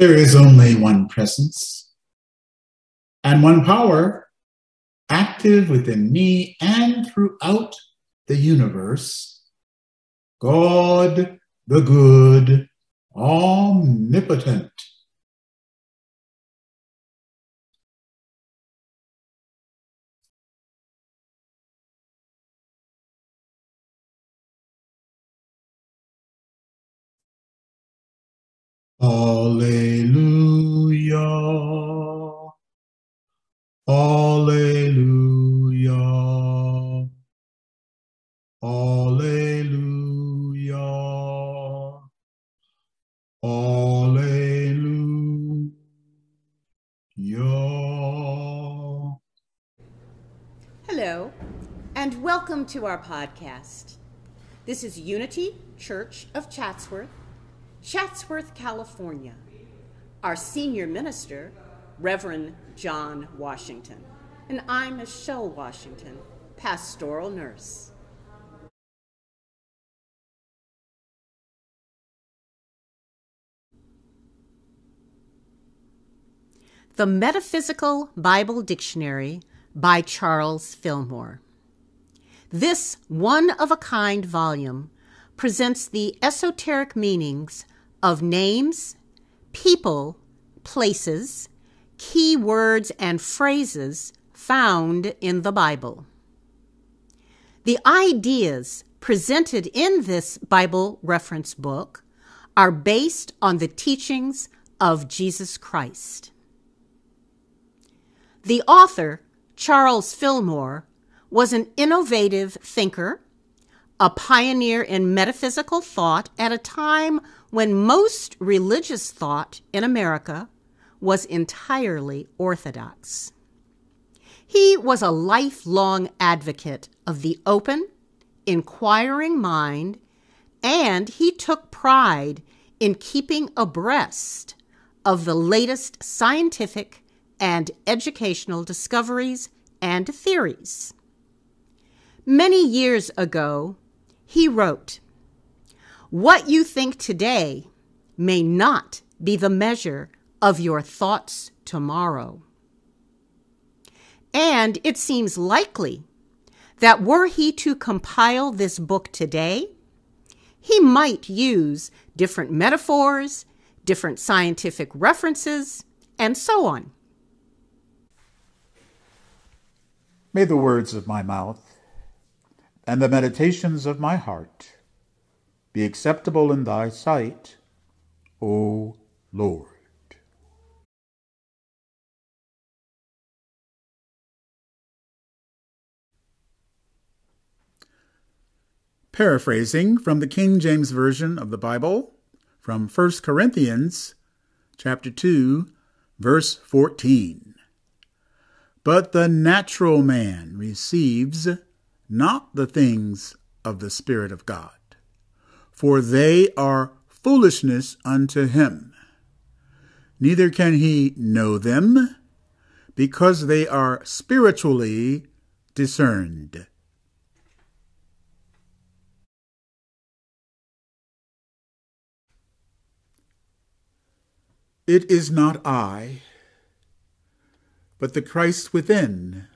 There is only one presence and one power active within me and throughout the universe. God the good, omnipotent. Alleluia. Hello, and welcome to our podcast. This is Unity Church of Chatsworth, Chatsworth, California. Our senior minister, Reverend John Washington, and I'm Michelle Washington, pastoral nurse. The Metaphysical Bible Dictionary by Charles Fillmore. This one of a kind volume presents the esoteric meanings of names, people, places, key words, and phrases found in the Bible. The ideas presented in this Bible reference book are based on the teachings of Jesus Christ. The author, Charles Fillmore, was an innovative thinker, a pioneer in metaphysical thought at a time when most religious thought in America was entirely orthodox. He was a lifelong advocate of the open, inquiring mind, and he took pride in keeping abreast of the latest scientific and educational discoveries and theories. Many years ago, he wrote, What you think today may not be the measure of your thoughts tomorrow. And it seems likely that were he to compile this book today, he might use different metaphors, different scientific references, and so on. May the words of my mouth and the meditations of my heart be acceptable in thy sight, O Lord. Paraphrasing from the King James Version of the Bible from 1 Corinthians chapter 2 verse 14. But the natural man receives not the things of the Spirit of God, for they are foolishness unto him. Neither can he know them, because they are spiritually discerned. It is not I, but the Christ within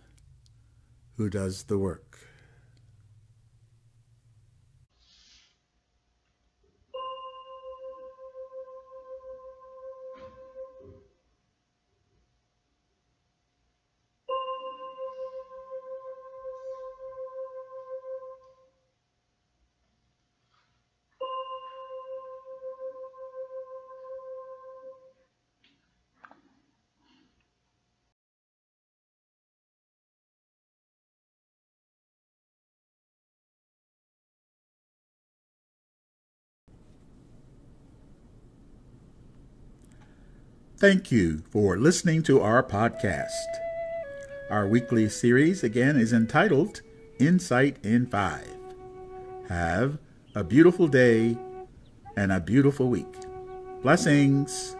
who does the work. Thank you for listening to our podcast. Our weekly series again is entitled Insight in Five. Have a beautiful day and a beautiful week. Blessings.